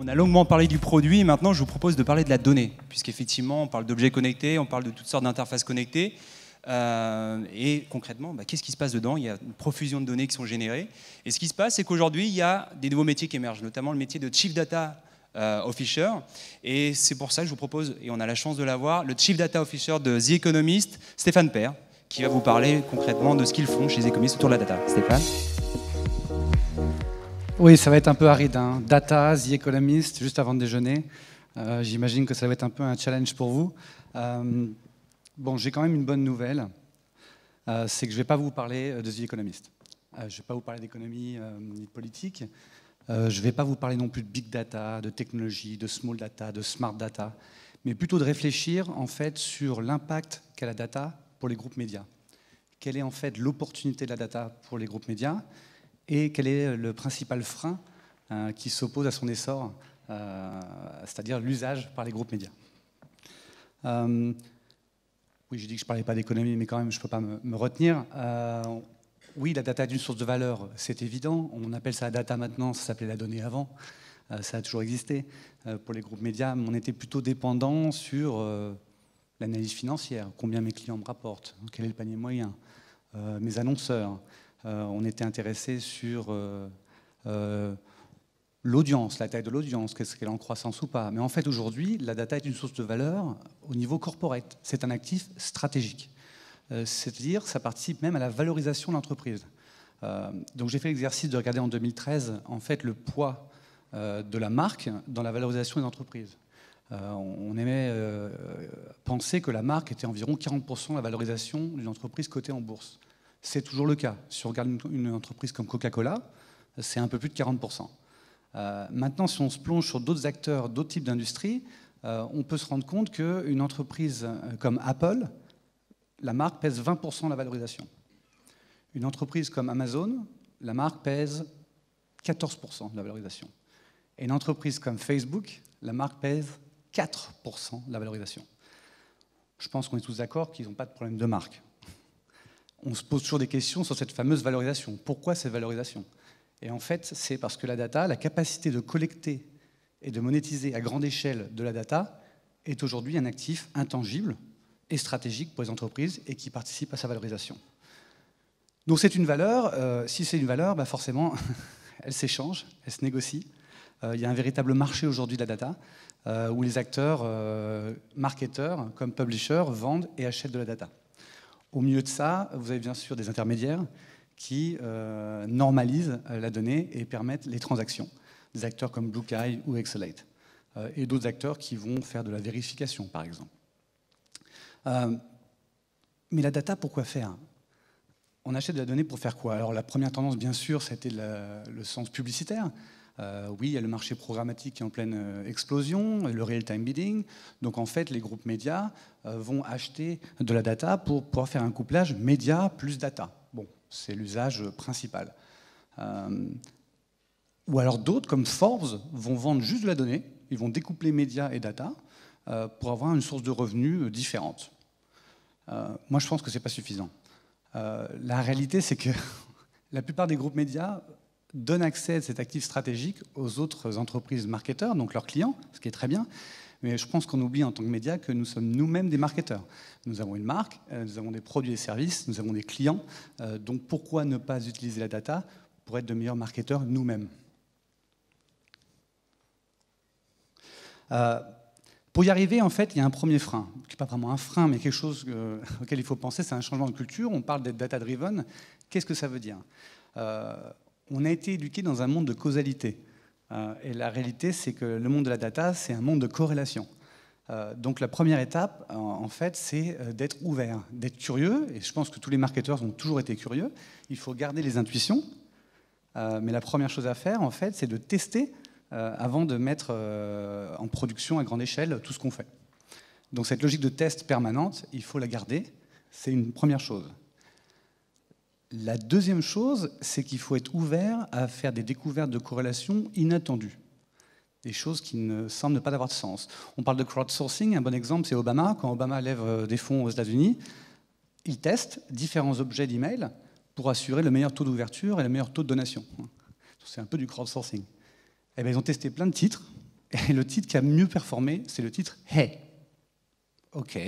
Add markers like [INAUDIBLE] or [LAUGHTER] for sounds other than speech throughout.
On a longuement parlé du produit, maintenant je vous propose de parler de la donnée, puisqu'effectivement on parle d'objets connectés, on parle de toutes sortes d'interfaces connectées. Euh, et concrètement, bah, qu'est-ce qui se passe dedans? Il y a une profusion de données qui sont générées. Et ce qui se passe, c'est qu'aujourd'hui, il y a des nouveaux métiers qui émergent, notamment le métier de Chief Data euh, Officer. Et c'est pour ça que je vous propose, et on a la chance de l'avoir, le Chief Data Officer de The Economist, Stéphane Père, qui va vous parler concrètement de ce qu'ils font chez The Economist autour de la data. Stéphane? Oui, ça va être un peu aride. Hein. Data, The Economist, juste avant de déjeuner. Euh, j'imagine que ça va être un peu un challenge pour vous. Euh, bon, j'ai quand même une bonne nouvelle. Euh, c'est que je ne vais pas vous parler de The Economist. je ne vais pas vous parler d'économie ni de politique. je ne vais pas vous parler non plus de big data, de technologie, de small data, de smart data, mais plutôt de réfléchir en fait sur l'impact qu'a la data pour les groupes médias. Quelle est en fait l'opportunité de la data pour les groupes médias? Et quel est le principal frein euh, qui s'oppose à son essor, euh, c'est-à-dire l'usage par les groupes médias. Euh, oui, j'ai dit que je ne parlais pas d'économie, mais quand même, je ne peux pas me, retenir. oui, la data est une source de valeur, c'est évident. On appelle ça la data maintenant, ça s'appelait la donnée avant. ça a toujours existé. pour les groupes médias, on était plutôt dépendant sur l'analyse financière, combien mes clients me rapportent, quel est le panier moyen, mes annonceurs, on était intéressé sur euh, euh, l'audience, la taille de l'audience, qu'est-ce qu'elle est en croissance ou pas. Mais en fait, aujourd'hui, la data est une source de valeur au niveau corporate. C'est un actif stratégique. C'est-à-dire, ça participe même à la valorisation de l'entreprise. donc, j'ai fait l'exercice de regarder en 2013, en fait, le poids de la marque dans la valorisation des entreprises. on aimait penser que la marque était environ 40% de la valorisation d'une entreprise cotée en bourse. C'est toujours le cas. Si on regarde une entreprise comme Coca-Cola, c'est un peu plus de 40%. Euh, maintenant, si on se plonge sur d'autres acteurs, d'autres types d'industries, euh, on peut se rendre compte qu'une entreprise euh, comme Apple, la marque pèse 20% de la valorisation. Une entreprise comme Amazon, la marque pèse 14% de la valorisation. Et une entreprise comme Facebook, la marque pèse 4% de la valorisation. Je pense qu'on est tous d'accord qu'ils n'ont pas de problème de marque on se pose toujours des questions sur cette fameuse valorisation. Pourquoi cette valorisation? Et en fait, c'est parce que la data, la capacité de collecter et de monétiser à grande échelle de la data, est aujourd'hui un actif intangible et stratégique pour les entreprises et qui participe à sa valorisation. Donc c'est une valeur. Euh, si c'est une valeur, bah forcément, [LAUGHS] elle s'échange, elle se négocie. Euh, il y a un véritable marché aujourd'hui de la data euh, où les acteurs, marketeurs comme publishers, vendent et achètent de la data. Au milieu de ça, vous avez bien sûr des intermédiaires qui euh, normalisent euh, la donnée et permettent les transactions. Des acteurs comme BlueKai ou Excelate. Euh, et d'autres acteurs qui vont faire de la vérification, par exemple. mais la data, pourquoi faire? On achète de la donnée pour faire quoi? Alors la première tendance, bien sûr, c'était le sens publicitaire. Euh, oui, il y a le marché programmatique qui est en pleine euh, explosion, le real-time bidding. Donc en fait, les groupes médias euh, vont acheter de la data pour pouvoir faire un couplage média plus data. Bon, c'est l'usage principal. ou alors d'autres, comme Forbes, vont vendre juste de la donnée. Ils vont découpler médias et data pour avoir une source de revenus différente. moi, je pense que ce n'est pas suffisant. la réalité, c'est que [LAUGHS] la plupart des groupes médias donne accès à cet actif stratégique aux autres entreprises marketeurs, donc leurs clients, ce qui est très bien. Mais je pense qu'on oublie en tant que média que nous sommes nous-mêmes des marketeurs. Nous avons une marque, euh, nous avons des produits et services, nous avons des clients. Euh, donc pourquoi ne pas utiliser la data pour être de meilleurs marketeurs nous-mêmes? Euh, Pour y arriver, en fait, il y a un premier frein, qui n'est pas vraiment un frein, mais quelque chose [LAUGHS] auquel il faut penser, c'est un changement de culture. On parle d'être data-driven. Qu'est-ce que ça veut dire? On a été éduqué dans un monde de causalité. Euh, et la réalité, c'est que le monde de la data, c'est un monde de corrélation. Euh, donc la première étape, en, fait, c'est euh, d'être ouvert, d'être curieux. Et je pense que tous les marketeurs ont toujours été curieux. Il faut garder les intuitions. mais la première chose à faire, en fait, c'est de tester avant de mettre en production à grande échelle tout ce qu'on fait. Donc cette logique de test permanente, il faut la garder. C'est une première chose. La deuxième chose, c'est qu'il faut être ouvert à faire des découvertes de corrélation inattendues. Des choses qui ne semblent pas avoir de sens. On parle de crowdsourcing, un bon exemple, c'est Obama. Quand Obama lève euh, des fonds aux États-Unis, il teste différents objets d'email pour assurer le meilleur taux d'ouverture et le meilleur taux de donation. C'est un peu du crowdsourcing. Et eh bien, ils ont testé plein de titres, Et le titre qui a mieux performé, c'est le titre Hey. OK.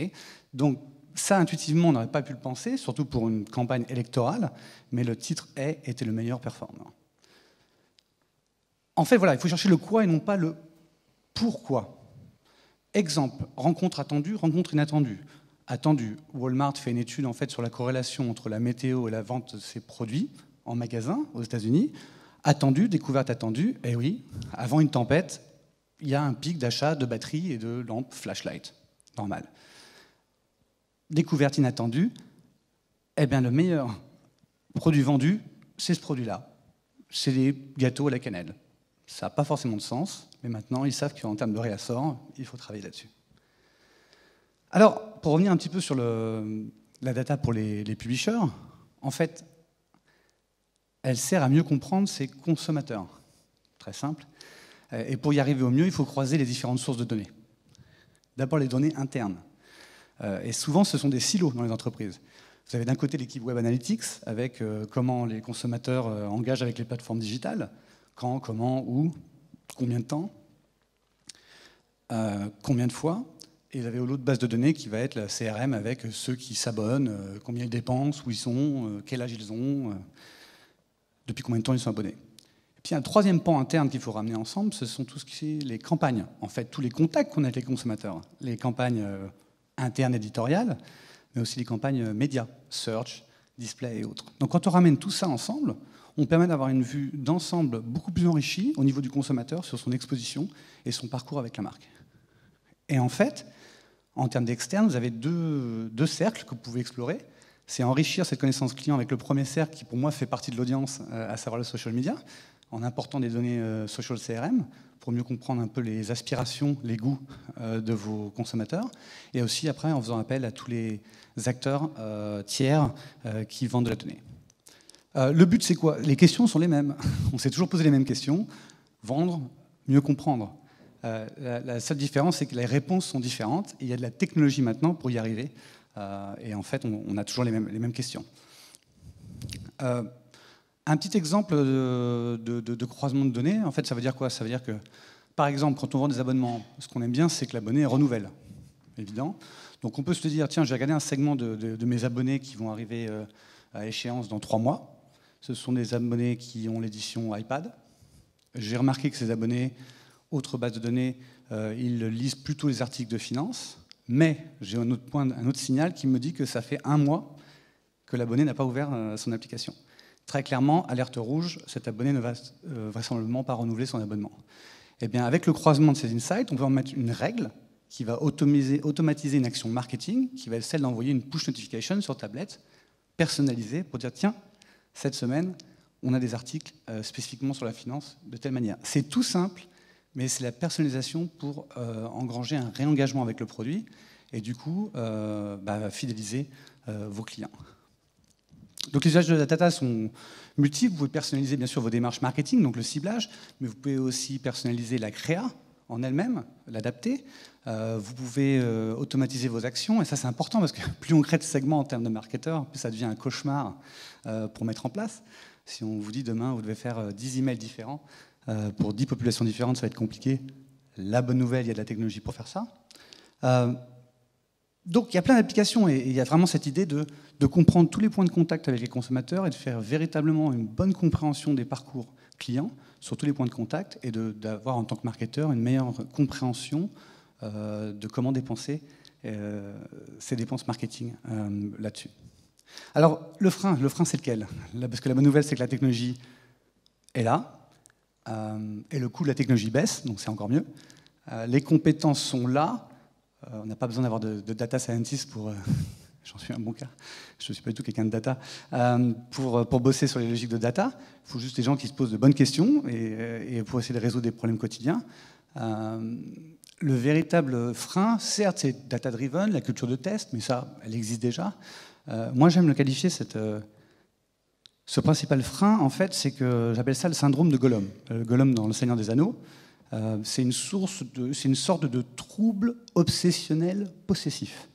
Donc, ça, intuitivement, on n'aurait pas pu le penser, surtout pour une campagne électorale, mais le titre Hey était le meilleur performant. En fait, voilà, il faut chercher le quoi et non pas le pourquoi. Exemple, rencontre attendue, rencontre inattendue. Attendue, Walmart fait une étude en fait sur la corrélation entre la météo et la vente de ses produits en magasin aux États-Unis. Attendu, découverte attendue, eh oui, avant une tempête, il y a un pic d'achat de batteries et de lampes flashlight. Normal. Découverte inattendue, eh bien le meilleur produit vendu, c'est ce produit-là. C'est des gâteaux à la cannelle. Ça n'a pas forcément de sens, mais maintenant ils savent qu'en termes de réassort, il faut travailler là-dessus. Alors, pour revenir un petit peu sur la data pour les, les publishers, en fait, elle sert à mieux comprendre ses consommateurs. Très simple. Et pour y arriver au mieux, il faut croiser les différentes sources de données. D'abord les données internes. Euh, et souvent, ce sont des silos dans les entreprises. Vous avez d'un côté l'équipe Web Analytics, avec euh, comment les consommateurs euh, engagent avec les plateformes digitales, quand, comment, où, combien de temps, combien de fois. Et vous avez l'autre base de données qui va être la CRM avec ceux qui s'abonnent, combien ils dépensent, où ils sont, quel âge ils ont, depuis combien de temps ils sont abonnés. Et puis un troisième pan interne qu'il faut ramener ensemble, ce sont tout ce qui est les campagnes. En fait, tous les contacts qu'on a avec les consommateurs. Les campagnes internes éditoriales, mais aussi les campagnes médias, search, display et autres. Donc quand on ramène tout ça ensemble, on permet d'avoir une vue d'ensemble beaucoup plus enrichie au niveau du consommateur sur son exposition et son parcours avec la marque. Et en fait, en termes d'externe, vous avez deux, deux, cercles que vous pouvez explorer. C'est enrichir cette connaissance client avec le premier cercle qui, pour moi, fait partie de l'audience, euh, à savoir le social media, en important des données euh, social CRM pour mieux comprendre un peu les aspirations, les goûts euh, de vos consommateurs, et aussi après en faisant appel à tous les acteurs euh, tiers qui vendent de la donnée. le but, c'est quoi? Les questions sont les mêmes. [LAUGHS] On s'est toujours posé les mêmes questions. Vendre, mieux comprendre. La, seule différence, c'est que les réponses sont différentes, il y a de la technologie maintenant pour y arriver. et en fait, on, a toujours les mêmes, les mêmes questions. Un petit exemple de, croisement de données, en fait, ça veut dire quoi? Ça veut dire que, par exemple, quand on vend des abonnements, ce qu'on aime bien, c'est que l'abonné renouvelle, évident. Donc on peut se dire, tiens, j'ai regardé un segment de, mes abonnés qui vont arriver euh, à échéance dans trois mois. Ce sont des abonnés qui ont l'édition iPad. J'ai remarqué que ces abonnés, autre base de données, euh, ils lisent plutôt les articles de finance. Mais j'ai un autre, signal qui me dit que ça fait un mois que l'abonné n'a pas ouvert euh, son application. Très clairement, alerte rouge, cet abonné ne va euh, vraisemblablement pas renouveler son abonnement. Eh bien, avec le croisement de ces insights, on peut en mettre une règle qui va automatiser une action marketing, qui va être celle d'envoyer une push notification sur tablette, personnalisée, pour dire tiens, cette semaine, on a des articles euh, spécifiquement sur la finance de telle manière. C'est tout simple, mais c'est la personnalisation pour euh, engranger un réengagement avec le produit et du coup bah, fidéliser vos clients. Donc les usages de la data sont multiples. Vous pouvez personnaliser bien sûr vos démarches marketing, donc le ciblage, mais vous pouvez aussi personnaliser la créa en elle-même, l'adapter. Euh, vous pouvez euh, automatiser vos actions, et ça c'est important parce que [LAUGHS] plus on crée de segments en termes de marketeurs, plus ça devient un cauchemar euh, pour mettre en place. Si on vous dit demain vous devez faire 10 emails différents pour 10 populations différentes, ça va être compliqué. La bonne nouvelle, il y a de la technologie pour faire ça. Donc il y a plein d'applications et il y a vraiment cette idée de, comprendre tous les points de contact avec les consommateurs et de faire véritablement une bonne compréhension des parcours clients sur tous les points de contact et d'avoir en tant que marketeur une meilleure compréhension euh, de comment dépenser euh, ces dépenses marketing euh, là-dessus. Alors le frein, le frein c'est lequel? Parce que la bonne nouvelle c'est que la technologie est là et le coût de la technologie baisse, donc c'est encore mieux. les compétences sont là, euh, on n'a pas besoin d'avoir de, data scientist pour. Euh, [LAUGHS] j'en suis un bon cas, je ne suis pas du tout quelqu'un de data, euh, pour, pour bosser sur les logiques de data. Il faut juste des gens qui se posent de bonnes questions et, pour essayer de résoudre des problèmes quotidiens. le véritable frein, certes, c'est data-driven, la culture de test, mais ça, elle existe déjà. moi, j'aime le qualifier, ce principal frein, en fait, c'est que j'appelle ça le syndrome de Gollum. Gollum dans Le Seigneur des Anneaux. Euh, c'est une, source de, c'est une sorte de trouble obsessionnel possessif.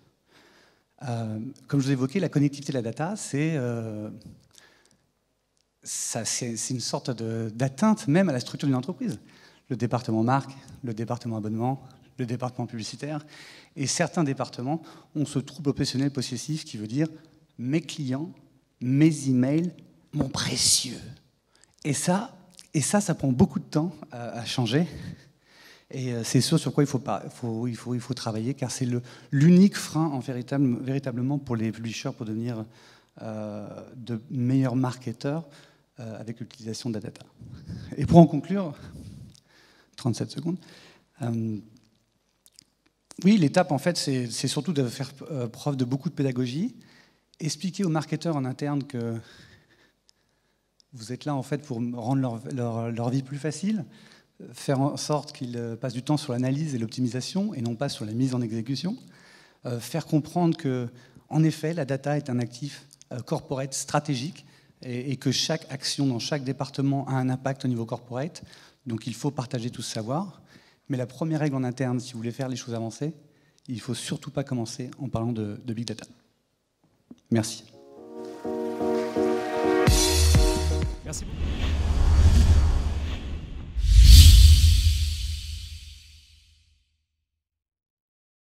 Euh, comme je vous évoquais, la connectivité de la data, c'est, euh, une sorte d'atteinte même à la structure d'une entreprise. le département marque, le département abonnement, le département publicitaire. Et certains départements ont ce trouble obsessionnel possessif qui veut dire mes clients, mes emails, mon précieux. Et ça, et ça, ça prend beaucoup de temps à, changer. Et euh, c'est sûr sur quoi il faut, pas, faut, il faut, il faut travailler, car c'est l'unique frein en véritable, véritablement pour les publishers pour devenir euh, de meilleurs marketeurs euh, avec l'utilisation de la data. Et pour en conclure, 37 secondes, oui, l'étape, en fait, c'est surtout de faire preuve de beaucoup de pédagogie, expliquer aux marketeurs en interne que vous êtes là, en fait, pour rendre leur, vie plus facile, faire en sorte qu'ils euh, passent du temps sur l'analyse et l'optimisation et non pas sur la mise en exécution, euh, faire comprendre que, en effet, la data est un actif corporate stratégique et, que chaque action dans chaque département a un impact au niveau corporate, donc il faut partager tout ce savoir. Mais la première règle en interne, si vous voulez faire les choses avancer, il ne faut surtout pas commencer en parlant de big data. Merci. Merci beaucoup.